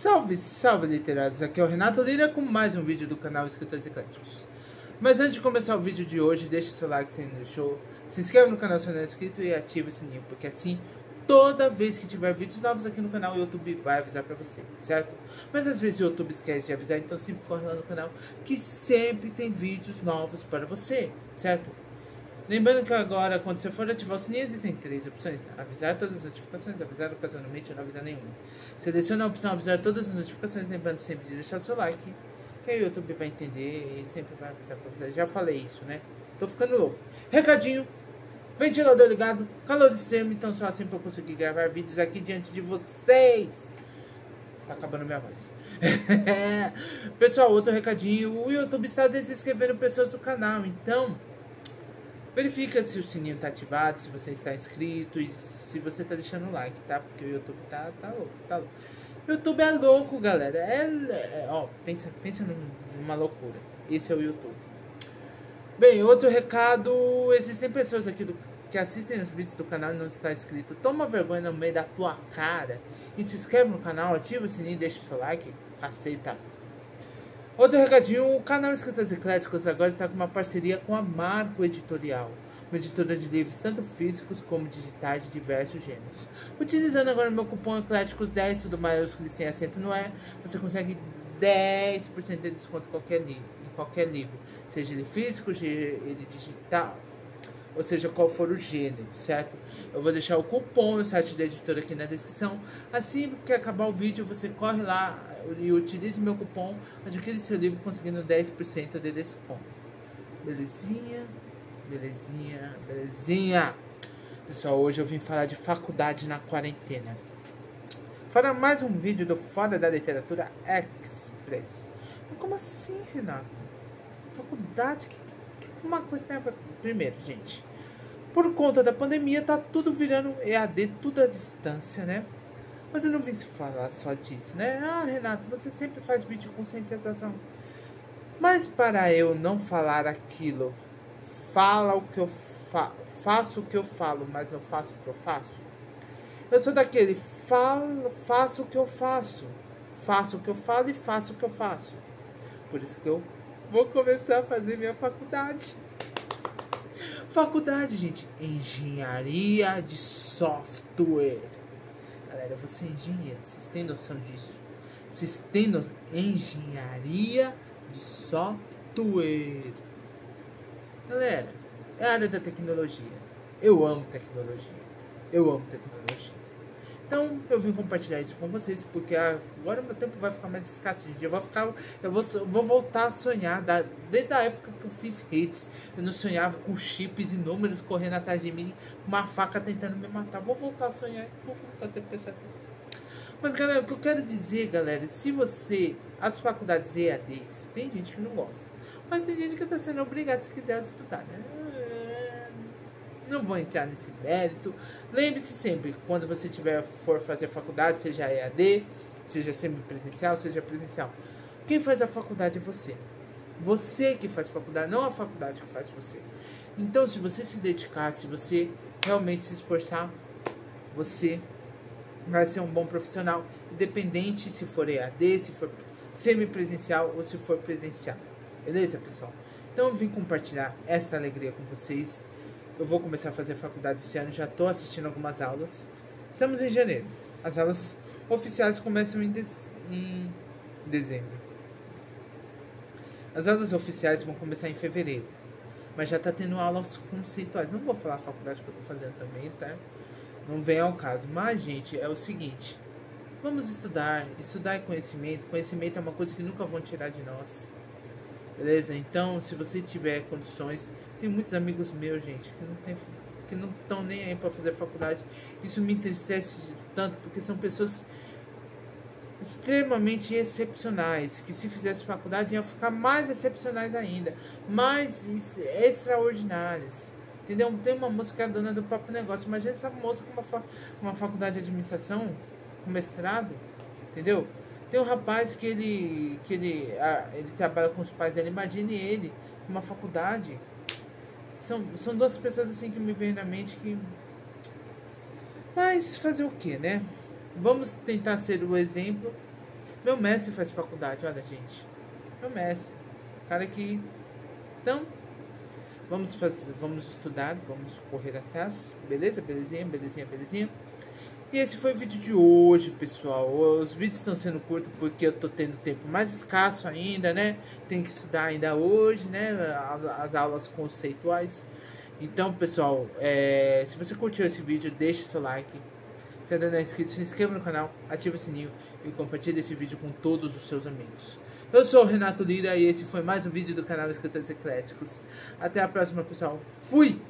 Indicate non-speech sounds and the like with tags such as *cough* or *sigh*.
Salve, salve literários! Aqui é o Renato Lira com mais um vídeo do canal Escritores Ecléticos. Mas antes de começar o vídeo de hoje, deixe seu like se ainda não deixou, se inscreva no canal se não é inscrito e ative o sininho, porque assim, toda vez que tiver vídeos novos aqui no canal, o YouTube vai avisar pra você, certo? Mas às vezes o YouTube esquece de avisar, então sempre corre lá no canal, que sempre tem vídeos novos para você, certo? Lembrando que agora, quando você for ativar o sininho, existem três opções. Avisar todas as notificações, avisar ocasionalmente ou não avisar nenhuma. Selecione a opção avisar todas as notificações, lembrando sempre de deixar seu like, que aí o YouTube vai entender e sempre vai avisar pra você. Já falei isso, né? Tô ficando louco. Recadinho, ventilador ligado, calor extremo, então só assim pra eu conseguir gravar vídeos aqui diante de vocês. Tá acabando minha voz. *laughs* Pessoal, outro recadinho, o YouTube está desinscrevendo pessoas do canal, então... Verifica se o sininho tá ativado, se você está inscrito e se você tá deixando o like, tá? Porque o YouTube tá, tá louco, tá louco. O YouTube é louco, galera. É, é ó, pensa, pensa numa loucura. Esse é o YouTube. Bem, outro recado, existem pessoas aqui do, que assistem os vídeos do canal e não está inscrito. Toma vergonha no meio da tua cara e se inscreve no canal, ativa o sininho deixa o seu like. Caceta. Outro recadinho, o canal Escritas Ecléticos agora está com uma parceria com a Marco Editorial, uma editora de livros tanto físicos como digitais de diversos gêneros. Utilizando agora o meu cupom Ecléticos10, tudo maiúsculo e sem acento no é, você consegue 10% de desconto em qualquer livro, em qualquer livro, seja ele físico, seja ele digital, ou seja, qual for o gênero, certo? Eu vou deixar o cupom no site da editora aqui na descrição. Assim que acabar o vídeo, você corre lá e utilize meu cupom, adquire seu livro conseguindo 10% de desconto. Belezinha? Belezinha? Belezinha? Pessoal, hoje eu vim falar de faculdade na quarentena. Para mais um vídeo do Fora da Literatura Express. Mas como assim, Renato? Faculdade? Que, que uma coisa tem a ver? Primeiro, gente. Por conta da pandemia, tá tudo virando EAD, tudo à distância, né? Mas eu não vim falar só disso, né? Ah, Renato, você sempre faz vídeo com conscientização. Mas para eu não falar aquilo, fala o que eu fa faço o que eu falo, mas não faço o que eu faço. Eu sou daquele falo, faço o que eu faço, faço o que eu falo e faço o que eu faço. Por isso que eu vou começar a fazer minha faculdade. Faculdade, gente, engenharia de software galera. Você é engenheiro, vocês têm noção disso? Vocês têm no... engenharia de software. Galera, é a área da tecnologia. Eu amo tecnologia. Eu amo tecnologia. Então eu vim compartilhar isso com vocês, porque agora meu tempo vai ficar mais escasso, gente. Eu vou ficar. Eu vou, vou voltar a sonhar. Da, desde a época que eu fiz hits, eu não sonhava com chips e números correndo atrás de mim, uma faca tentando me matar. Vou voltar a sonhar, vou voltar a ter pensamento. Mas galera, o que eu quero dizer, galera, se você. As faculdades EADs, tem gente que não gosta. Mas tem gente que está sendo obrigada se quiser estudar, né? Não vou entrar nesse mérito. Lembre-se sempre, quando você tiver for fazer faculdade, seja EAD, seja semipresencial, seja presencial. Quem faz a faculdade é você. Você que faz faculdade, não a faculdade que faz você. Então, se você se dedicar, se você realmente se esforçar, você vai ser um bom profissional, independente se for EAD, se for semipresencial ou se for presencial. Beleza, pessoal? Então eu vim compartilhar esta alegria com vocês. Eu vou começar a fazer faculdade esse ano, já estou assistindo algumas aulas. Estamos em janeiro. As aulas oficiais começam em, de em dezembro. As aulas oficiais vão começar em fevereiro. Mas já está tendo aulas conceituais. Não vou falar a faculdade que eu estou fazendo também, tá? Não vem ao caso. Mas, gente, é o seguinte. Vamos estudar. Estudar é conhecimento. Conhecimento é uma coisa que nunca vão tirar de nós. Beleza? Então, se você tiver condições, tem muitos amigos meus, gente, que não tem que não estão nem aí para fazer faculdade. Isso me entristece tanto porque são pessoas extremamente excepcionais, que se fizesse faculdade iam ficar mais excepcionais ainda, mais extraordinárias. Entendeu? Tem uma moça que é dona do próprio negócio. Imagina essa moça com uma, fa uma faculdade de administração, com mestrado, entendeu? Tem um rapaz que ele que ele, ah, ele trabalha com os pais dele, imagine ele uma faculdade. São, são duas pessoas assim que me vêm na mente que. Mas fazer o que, né? Vamos tentar ser o exemplo. Meu mestre faz faculdade, olha, gente. Meu mestre. Cara que. Então, vamos fazer, vamos estudar, vamos correr atrás. Beleza? Belezinha, belezinha, belezinha. E esse foi o vídeo de hoje, pessoal. Os vídeos estão sendo curtos porque eu tô tendo tempo mais escasso ainda, né? Tenho que estudar ainda hoje, né? As, as aulas conceituais. Então, pessoal, é, se você curtiu esse vídeo, deixe seu like. Se ainda não é inscrito, se inscreva no canal, ative o sininho e compartilhe esse vídeo com todos os seus amigos. Eu sou o Renato Lira e esse foi mais um vídeo do canal Escritores Ecléticos. Até a próxima, pessoal. Fui!